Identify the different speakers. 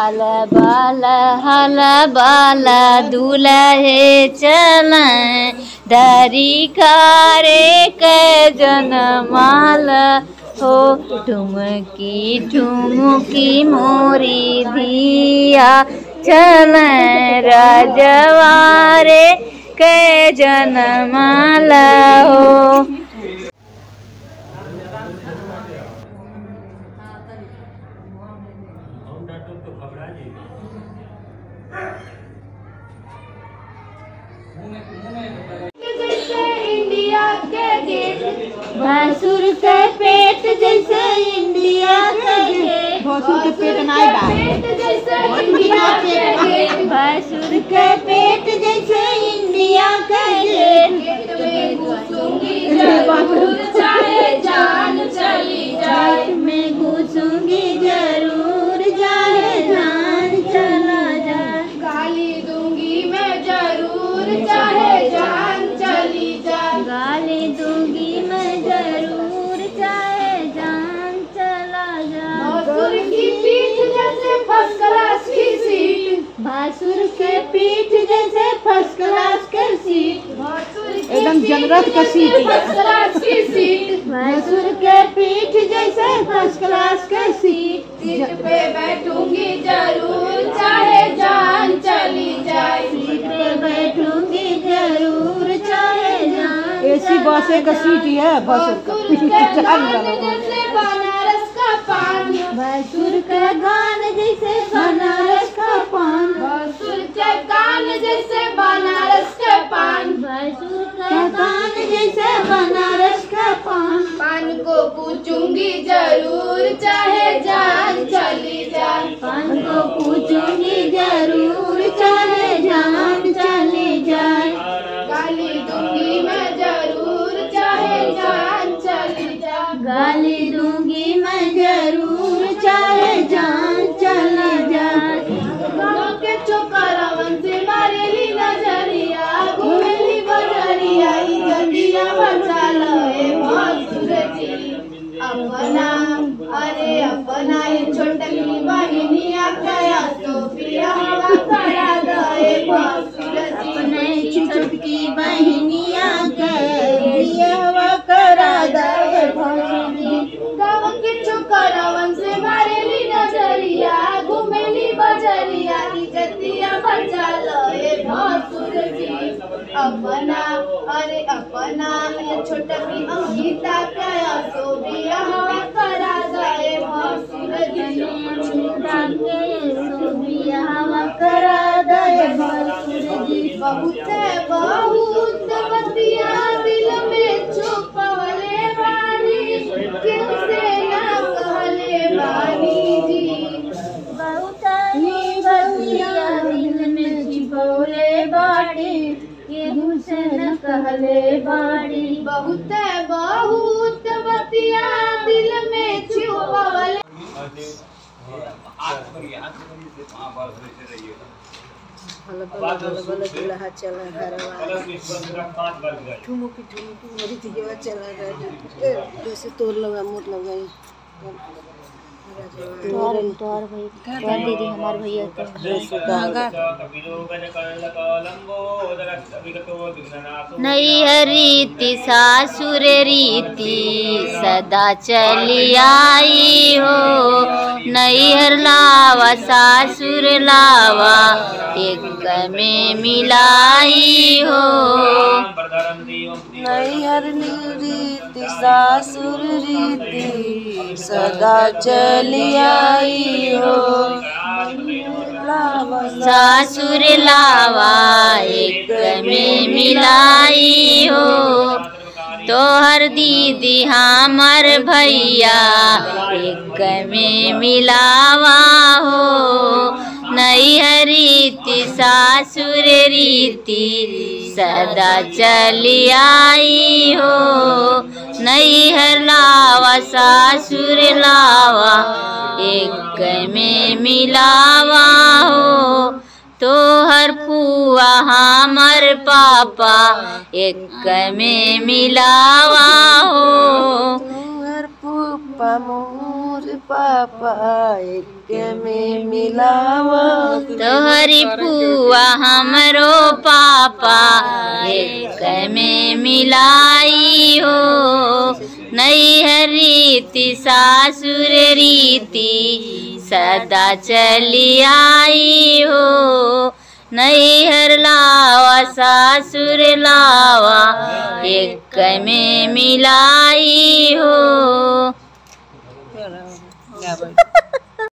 Speaker 1: हल बाल हल बाल चल। दरी के जनमाल हो ठुमकी ठुमकी मोरी दिया चल। राजवारे के जनमाल हो।
Speaker 2: इंडिया के गेट
Speaker 1: भसुर के पेट जैसे इंडिया के गेट
Speaker 3: भसुर के पेट नाई बा
Speaker 2: जैसे इंडिया के गेट।
Speaker 1: भसुर के पेट जैसे इंडिया के गेट।
Speaker 2: में घुसूँगी चाहे जान चली जाए
Speaker 1: मैं भासुर के पीठ जैसे फ़र्स्ट क्लास के सीट।
Speaker 3: एकदम जनरत का सीट।
Speaker 2: फ़र्स्ट क्लास की सीट।
Speaker 1: भासुर के पीठ जैसे फ़र्स्ट क्लास के सीट।
Speaker 2: सीट पे बैठूँगी ज़रूर चाहे जान चली जाए।
Speaker 1: सीट पे बैठूँगी ज़रूर चाहे जान
Speaker 3: एसी बसे का सीट है बस का।
Speaker 2: बनारस का पान।
Speaker 1: भासुर का गान जैसे बनारस
Speaker 2: जैसे बनारस का पान।
Speaker 1: मैसूर का पान जैसे बनारस का पान।
Speaker 2: पान को पूछूँगी ज़रूर चाहे जान चली जाए।
Speaker 1: पान को पूछूँगी ज़रूर
Speaker 2: छोटकी अंकिता कया तो बिया करा दे भसुर जी
Speaker 1: छोटा के सो बियाह करा भसुरी
Speaker 2: बहुत बहुत बतिया दिल में छुपवले बानी क्यों से ना कहले बानी जी।
Speaker 1: बहुत बतिया दिल में छिपौले बाड़ी केहू से न कहले बाड़ी
Speaker 2: बहुत बहुत बतिया दिल में छुपवले
Speaker 3: हल बल बल बल दुल्हा चला घरवा ठुमुकी ठुमुकी मेरी चला जैसे तोर लगा मोर लगा
Speaker 1: तोहर तोहर भाई। तोहर दीदी हमार भैया नहीं रीति सासुर रीति सदा चली आई हो। नैहर लावा सासुर लावा एक में मिलाई हो।
Speaker 3: नैहर रीति सासुर रीति, सदा चली आई हो।
Speaker 1: सासुर लावा एक में मिलाई हो। तोहर दीदी हमर भैया एक में मिलावा हो। नई हरीति सासुर रीति सदा चली आई हो नैहर लावा, सासुर लावा, एक में मिलावा हो। तोहर पुआ, हमर पापा, एक में मिलावा हो।
Speaker 3: पुप्पा पापा में मिलावा
Speaker 1: तोहरी पुआ हमरो पापा, एक में मिलाई हो। नैहर रीति, सासुर रीति, सदा चली आई हो। नैहर लावा सासुर लावा एक में मिलाई हो?